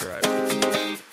subscribe.